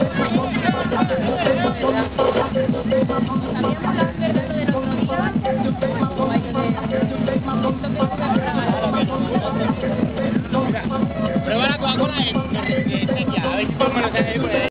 Sabíamos la verdad.